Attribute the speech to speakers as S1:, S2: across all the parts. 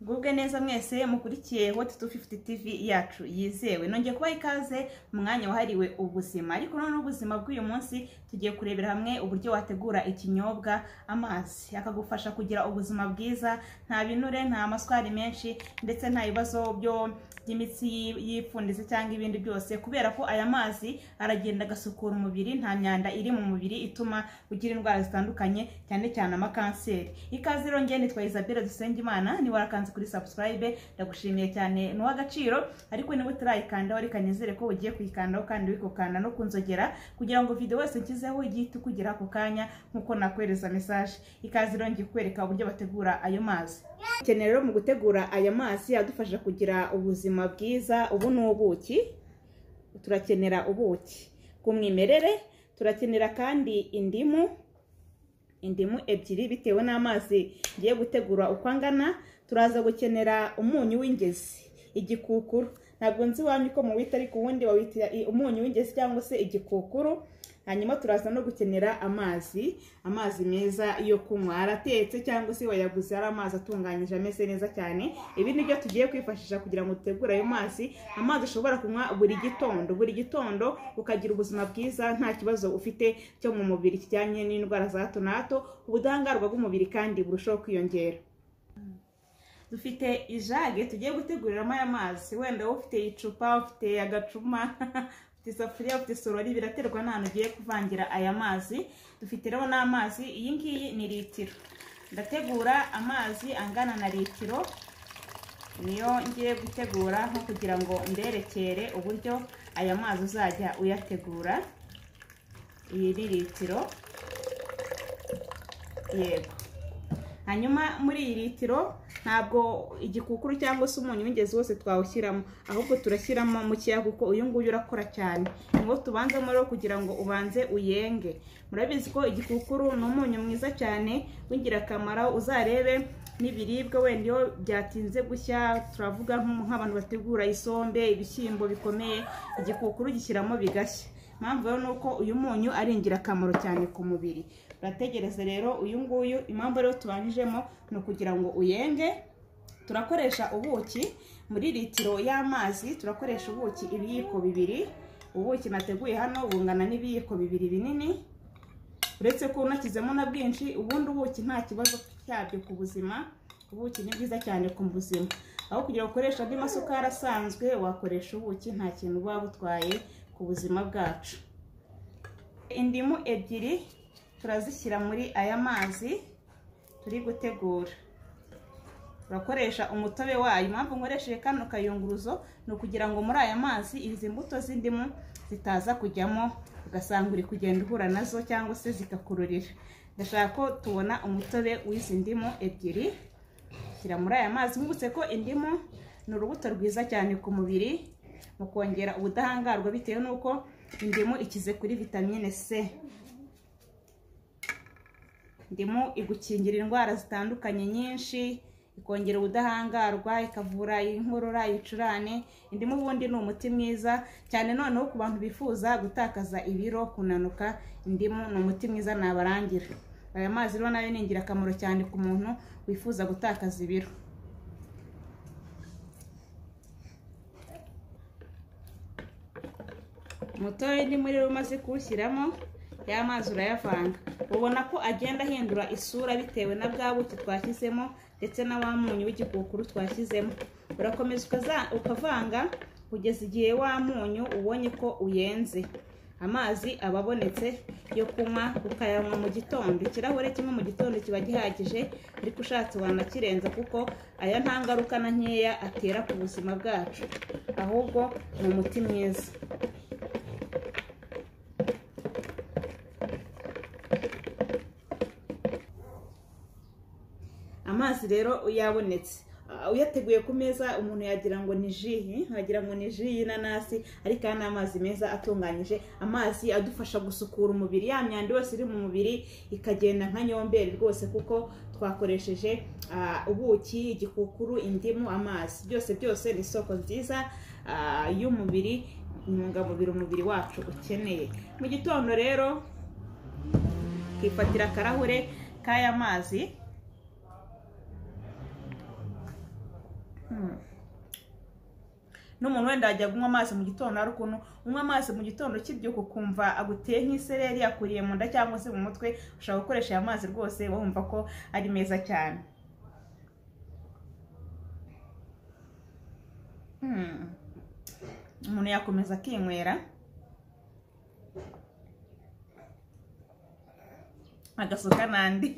S1: Gubwe neza mwese mukurikiye Hot 250 TV yacu yizewe. Nongeye kubaha ikaze mwanya wahariwe ubuzima. Ariko noneho ubuzima bw'uyu munsi tugiye kurebera hamwe uburyo wategura ikinyobwa amazi. Akagufasha kugira ubuzima bwiza nta binure nta maswari menshi ndetse nta bibazo byo by'imitsi y'ipfundizi cyangwa ibindi byose kubera ko aya mazi aragenda agasukura umubiri nta myanda iri mu mubiri ituma ugira indwara zitandukanye cyane cyane amakanseri ikaze njye nitwa Isabelle Dusengimana ni warakanze kuri subscribe. Ndagushimiye cyane ni uw'agaciro ariko niba utarayikandaho reka nizere ko ugiye kuyikandaho kandi wikukanda no kunzogera kugira ngo video wese nshyizeho igihite ikugera ako kanya nk'uko nakwereza message. Ikaze rero ngiye kukwereka uburyo bategura ayo mazi. Rero mu gutegura aya mazi adufasha kugira ubuzima bwiza ubu ni ubuki turakenera ubuki. Bw'umwimerere turakenera kandi indimu indimu ebyiri bitewe n'amazi ngiye gutegura uko angana turaza gukenera umunyu w'ingezi igikukuru. Ntabwo nzi iwanyu ko muwita ariko ubundi bawita umunyu w'ingezi cyangwa se igikukuru. Hanyuma turaza no gukenera amazi amazi meza yo kunywa. Aratetse cyangwa se wayaguze ari amazi atunganyije ameze neza cyane. Ibi ni byo tugiye kwifashisha kugira ngo dutegure ayo mazi. Amazi ushobora kunywa buri gitondo. Buri gitondo ukagira ubuzima bwiza nta kibazo ufite cyo mu mubiri kijyanye n'indwara za hato na hato. Ubudahangarwa bw'umubiri kandi burushaho kwiyongera. Dufite ijage tugiye guteguriramo aya mazi. Wenda ufite icupa ufite agacuma ufite isafuriya ufite isorori biraterwa n'ahantu ugiye kuvangira aya mazi. Dufite rero n'amazi. Iyi ngiyi ni litiro. Ndategura amazi angana na litiro. Niyo ngiye gutegura nko kugira ngo mberekere uburyo aya mazi uzajya uyategura. Iyi ni litiro. Yego. Hanyuma muri iyi litiro ntabwo igikukuru cyangwa se umunyu w'ingezi wose twawushyiramo ahubwo turashyiramo mukeya kuko uyu nguyu urakora cyane. Niwo tubanzamo rero kugira ngo ubanze uyenge. Murabizi ko igikukuru ni umunyu mwiza cyane w'ingirakamaro uzarebe n'ibiribwa wenda iyo byatinze gushya turavuga nk'abantu bategura isombe ibishyimbo bikomeye igikukuru gishyiramo bigashya. Impamvu rero ni uko uyu munyu ari ingirakamaro cyane ku mubiri. Urategereza rero uyu nguyu. Impamvu rero tubanjijemo ni ukugira ngo uyenge. Turakoresha ubuki muri litiro y'amazi. Turakoresha ubuki ibiyiko bibiri. Ubuki nateguye hano bungana n'ibiyiko bibiri binini. Uretse ko unashyizemo na bwinshi ubundi ubuki nta kibazo cyabyo ku buzima. Ubuki ni bwiza cyane ku buzima. Aho kugira ngo ukoreshe andi masukari asanzwe wakoresha ubuki nta kintu buba butwaye. Ku buzima bwacu. Indimu ebyiri turazishyira muri aya mazi turi gutegura. Urakoresha umutobe wayo. Impamvu nkoresheje kano kayunguruzo ni ukugira ngo muri aya mazi izi mbuto z'indimu zitaza kujyamo ugasanga uri kugenda uhura na zo cyangwa se zikakururira ndashaka ko tubona umutobe w'izi ndimu ebyiri. Shyira muri aya mazi. Mwibutse ko indimu ni urubuto rwiza cyane ku mubiri. Mu kongera ubudahangarwa bitewe n'uko indimu ikize kuri vitamine c. Indimu igukingira indwara zitandukanye nyinshi ikongera ubudahangarwa ikavura inkorora ibicurane. Indimu ubundi ni umuti mwiza cyane noneho ku bantu bifuza gutakaza ibiro kunanuka indimu ni umuti mwiza nabarangira. Aya mazi rero na yo ni ingirakamaro cyane ku muntu wifuza gutakaza ibiro. Umutobe ni muri umaze kuwushyiramo ya mazi urayavanga ubona ko agenda ahindura isura bitewe na bwa buki twashyizemo ndetse na wa munyu w'igikukuru twashyizemo. Urakomeza ukavanga kugeza igihe wa munyu ubonye ko uyenze. Amazi aba abonetse yo kunywa ukayanywa mu gitondo. Ikirahure kimwe mu gitondo kiba gihagije ariko ushatse wanakirenza kuko aya nta ngaruka na nkeya atera ku buzima bwacu. Ahubwo ni umuti mwiza. Amazi rero yabonetse uyateguye ku meza umuntu yagira ngo ni ji wagira ngo ni ji y'inanasi ariko aya ni amazi meza atunganyije. Amazi adufasha gusukura umubiri ya myanda yose iri mu mubiri ikagenda nka nyomberi rwose kuko twakoresheje ubuki igikukuru indimu amazi. Byose byose ni isoko nziza y'umubiri intungamubiri umubiri wacu ukeneye. Mu gitondo rero twifatira akarahure k'aya mazi n'umuntu wenda yajya kunywa amazi mu gitondo hari ukuntu unywa amazi mu gitondo ukibyuka ukumva aguteye nk'isereri yakuriye mu nda cyangwa se mu mutwe ushobora gukoresha aya mazi rwose wumva ko ari meza cyane. Umuntu yakomeza akinywera. Agasuka n'andi.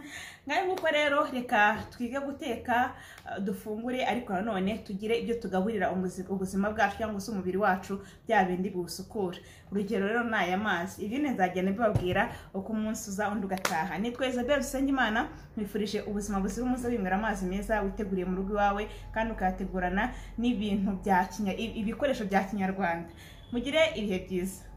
S1: Ngaho nguko rero reka twige guteka dufungure ariko nanone tugire ibyo tugaburira ubuzima bwacu cyangwa se umubiri wacu bya bindi biwusukura. Urugero rero ni aya mazi ibindi nzagenda mbibabwira uko umunsi uza undi ugataha. Nitwa Isabelle Dusengimana nkwifurije ubuzima buzira umuze winywera amazi meza witeguriye mu rugo iwawe kandi ukayategurana n'ibintu bya ibikoresho bya kinyarwanda. Mugire ibihe byiza.